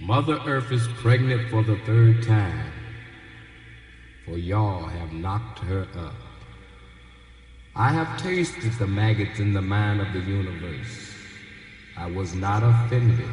Mother Earth is pregnant for the third time, for y'all have knocked her up. I have tasted the maggots in the mind of the universe. I was not offended.